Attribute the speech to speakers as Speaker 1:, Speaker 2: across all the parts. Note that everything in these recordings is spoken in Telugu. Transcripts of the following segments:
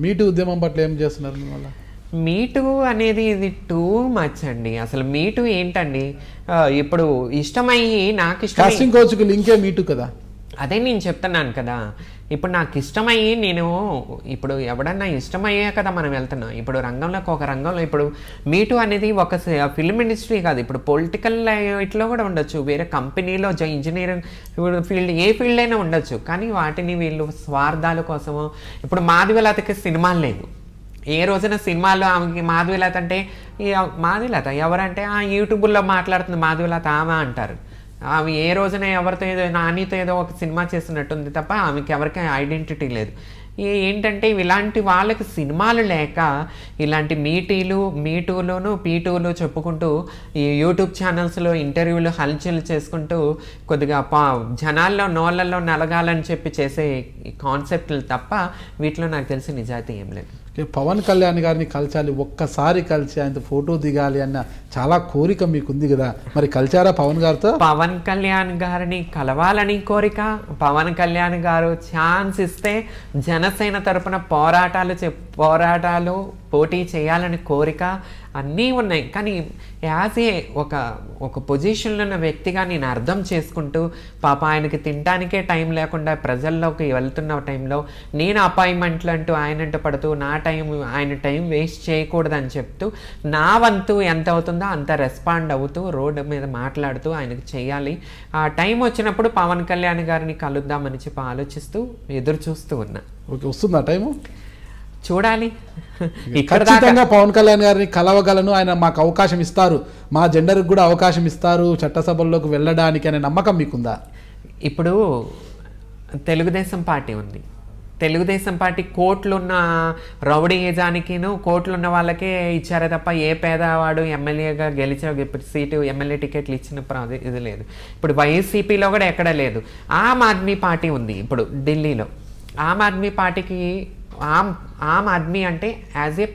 Speaker 1: మీటు ఉద్యమం పట్ల ఏం చేస్తున్నారు మిమ్మల్ని
Speaker 2: మీటు అనేది ఇది టూ మచ్ అండి. అసలు మీటు ఏంటండి? ఇప్పుడు ఇష్టమయ్యి నాకు ఇష్టమై
Speaker 1: కాస్టింగ్ కోచ్కి లింకే మీటు కదా?
Speaker 2: అదే నేను చెప్తున్నాను కదా. ఇప్పుడు నాకు ఇష్టమయ్యి నేను ఇప్పుడు ఎవడన్నా ఇష్టమయ్యే కదా మనం వెళ్తున్నాం. ఇప్పుడు రంగంలోకి ఒక రంగంలో ఇప్పుడు మీటు అనేది ఒక ఫిల్మ్ ఇండస్ట్రీ కాదు. ఇప్పుడు పొలిటికల్ ఇట్లో కూడా ఉండొచ్చు. వేరే కంపెనీలో ఇంజనీరింగ్ ఫీల్డ్ ఏ ఫీల్డ్ అయినా ఉండొచ్చు. కానీ వాటిని వీళ్ళు స్వార్థాల కోసమో ఇప్పుడు మాధవిలతకి సినిమాలు లేవు. ఏ రోజున సినిమాలో ఆమెకి మాధవిలత అంటే మాధవిలత ఎవరంటే ఆ యూట్యూబ్లో మాట్లాడుతుంది మాధవిలత ఆమె అంటారు. ఆమె ఏ రోజున ఎవరితో ఏదో నానితో ఏదో ఒక సినిమా చేసినట్టుంది తప్ప ఆమెకి ఎవరికి ఐడెంటిటీ లేదు. ఏంటంటే ఇలాంటి వాళ్ళకి సినిమాలు లేక ఇలాంటి మీటీలు మీటూలోను పీటూలు చెప్పుకుంటూ ఈ యూట్యూబ్ ఛానల్స్లో ఇంటర్వ్యూలు హల్చల్ చేసుకుంటూ కొద్దిగా పా జనాల్లో నోళ్ళల్లో నలగాలని చెప్పి చేసే కాన్సెప్ట్లు తప్ప వీటిలో నాకు తెలిసి నిజాయితీ ఏం లేదు.
Speaker 1: పవన్ కళ్యాణ్ గారిని కలిచాలి ఒక్కసారి కలిసి ఆయనతో ఫోటో దిగాలి అన్న చాలా కోరిక మీకుంది కదా. మరి కలిచారా పవన్ గారితో?
Speaker 2: పవన్ కళ్యాణ్ గారిని కలవాలని కోరిక పవన్ కళ్యాణ్ గారు ఛాన్స్ ఇస్తే జనసేన తరపున పోరాటాలు చెప్ పోరాటాలు పోటీ చేయాలని కోరిక అన్నీ ఉన్నాయి. కానీ యాజ్ ఏ ఒక ఒక పొజిషన్లో ఉన్న వ్యక్తిగా నేను అర్థం చేసుకుంటూ పాప ఆయనకి తినడానికే టైం లేకుండా ప్రజల్లోకి వెళ్తున్న టైంలో నేను అపాయింట్మెంట్లు అంటూ ఆయనంటూ పడుతూ నా టైం ఆయన టైం వేస్ట్ చేయకూడదని చెప్తూ నా వంతు ఎంత అవుతుందో అంత రెస్పాండ్ అవుతూ రోడ్డు మీద మాట్లాడుతూ ఆయనకు చేయాలి. ఆ టైం వచ్చినప్పుడు పవన్ కళ్యాణ్ గారిని కలుద్దామని చెప్పి ఆలోచిస్తూ ఎదురు చూస్తూ ఉన్నా.
Speaker 1: ఓకే వస్తుందా టైము
Speaker 2: చూడాలి.
Speaker 1: ఖచ్చితంగా పవన్ కళ్యాణ్ గారిని కలవగలను. ఆయన మాకు అవకాశం ఇస్తారు. మా జెండర్కి కూడా అవకాశం ఇస్తారు. చట్టసభల్లోకి వెళ్ళడానికి అనే నమ్మకం మీకుందా?
Speaker 2: ఇప్పుడు తెలుగుదేశం పార్టీ ఉంది. తెలుగుదేశం పార్టీ కోట్లున్న రౌడీ ఏజానికిను కోట్లున్న వాళ్ళకే ఇచ్చారే తప్ప ఏ పేదవాడు ఎమ్మెల్యేగా ఇప్పుడు సీటు ఎమ్మెల్యే టికెట్లు ఇచ్చిన ప్ర- ఇది లేదు. ఇప్పుడు వైసీపీలో కూడా ఎక్కడ లేదు. ఆమ్ ఆద్మీ పార్టీ ఉంది ఇప్పుడు ఢిల్లీలో. ఆమ్ ఆద్మీ పార్టీకి ఆమ్ ఆమ్ ఆద్మీ అంటే యాజ్ ఏ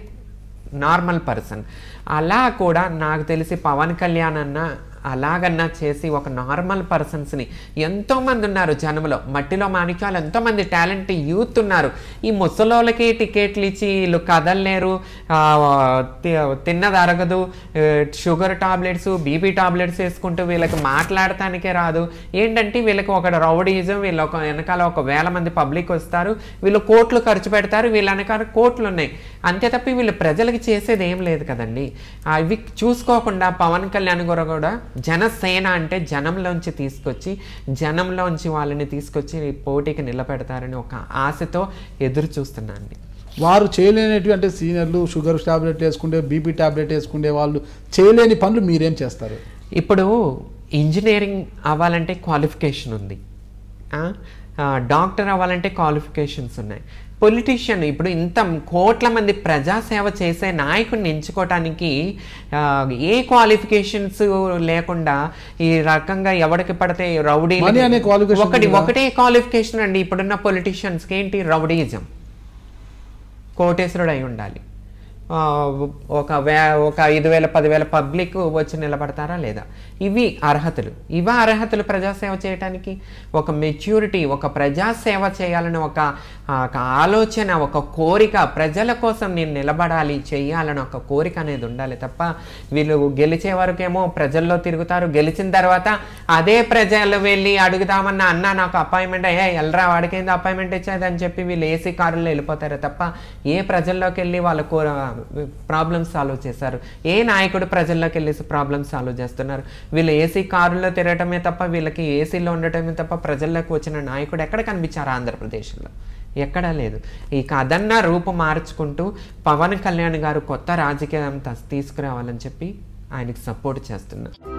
Speaker 2: నార్మల్ పర్సన్. అలా కూడా నాకు తెలిసి పవన్ కళ్యాణ్ అన్న అలాగన్నా చేసి ఒక నార్మల్ పర్సన్స్ని ఎంతోమంది ఉన్నారు జనంలో. మట్టిలో మాణిక్యాలు ఎంతోమంది టాలెంట్ యూత్ ఉన్నారు. ఈ ముసలోళ్ళకి టికెట్లు ఇచ్చి వీళ్ళు కదలలేరు తి- తిన్నది అరగదు షుగర్ టాబ్లెట్స్ బీపీ టాబ్లెట్స్ వేసుకుంటూ వీళ్ళకి మాట్లాడటానికే రాదు. ఏంటంటే వీళ్ళకి ఒక రౌడీజం వీళ్ళ ఒక వెనకాల ఒక వేల మంది పబ్లిక్ వస్తారు. వీళ్ళు కోట్లు ఖర్చు పెడతారు వీళ్ళ వెనకాల కోట్లు ఉన్నాయి. అంతే తప్ప వీళ్ళు ప్రజలకి చేసేది ఏం లేదు కదండి. అవి చూసుకోకుండా పవన్ కళ్యాణ్ గారు కూడా జనసేన అంటే జనంలోంచి తీసుకొచ్చి జనంలోంచి వాళ్ళని తీసుకొచ్చి పోటీకి నిలబెడతారని ఒక ఆశతో ఎదురు చూస్తున్నాను
Speaker 1: వారు చేయలేనివి అంటే సీనియర్లు షుగర్ టాబ్లెట్ వేసుకుంటే బీపీ టాబ్లెట్ వేసుకునే వాళ్ళు చేయలేని పనులు మీరేం చేస్తారు?
Speaker 2: ఇప్పుడు ఇంజనీరింగ్ అవ్వాలంటే క్వాలిఫికేషన్ ఉంది. డాక్టర్ అవ్వాలంటే క్వాలిఫికేషన్స్ ఉన్నాయి. పొలిటీషియన్ ఇప్పుడు ఇంత కోట్ల మంది ప్రజాసేవ చేసే నాయకుడిని ఎంచుకోవటానికి ఏ క్వాలిఫికేషన్స్ లేకుండా ఈ రకంగా ఎవరికి పడితే రౌడీ ఒకటి? ఒకటే క్వాలిఫికేషన్ అండి. ఇప్పుడున్న పొలిటీషియన్స్కి ఏంటి రౌడీయిజం కోటేశ్వరుడు అయి ఉండాలి. ఒక వే ఒక ఐదు వేల పదివేల పబ్లిక్ వచ్చి నిలబడతారా లేదా? ఇవి అర్హతలు. ఇవి అర్హతలు ప్రజాసేవ చేయడానికి ఒక మెచ్యూరిటీ ఒక ప్రజాసేవ చేయాలని ఒక ఆలోచన ఒక కోరిక ప్రజల కోసం నేను నిలబడాలి చేయాలని ఒక కోరిక అనేది ఉండాలి తప్ప వీళ్ళు గెలిచే వరకేమో ప్రజల్లో తిరుగుతారు. గెలిచిన తర్వాత అదే ప్రజలు వెళ్ళి అడుగుదామన్న అన్న నాకు అపాయింట్మెంట్ అయ్యా ఎల్రా వాడికేంది అపాయింట్మెంట్ ఇచ్చేది అని చెప్పి వీళ్ళు ఏసీ కారులో వెళ్ళిపోతారు తప్ప ఏ ప్రజల్లోకి వెళ్ళి వాళ్ళ కోర ప్రాబ్లమ్స్ సాల్వ్ చేశారు. ఏ నాయకుడు ప్రజల్లోకి వెళ్ళేసి ప్రాబ్లమ్స్ సాల్వ్ చేస్తున్నారు? వీళ్ళు ఏసీ కారులో తిరగటమే తప్ప వీళ్ళకి ఏసీలో ఉండటమే తప్ప ప్రజల్లోకి వచ్చిన నాయకుడు ఎక్కడ కనిపించారు ఆంధ్రప్రదేశ్లో? ఎక్కడా లేదు. ఇక అదన్నా రూపు మార్చుకుంటూ పవన్ కళ్యాణ్ గారు కొత్త రాజకీయం తీసుకురావాలని చెప్పి ఆయనకి సపోర్ట్ చేస్తున్నారు